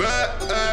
back.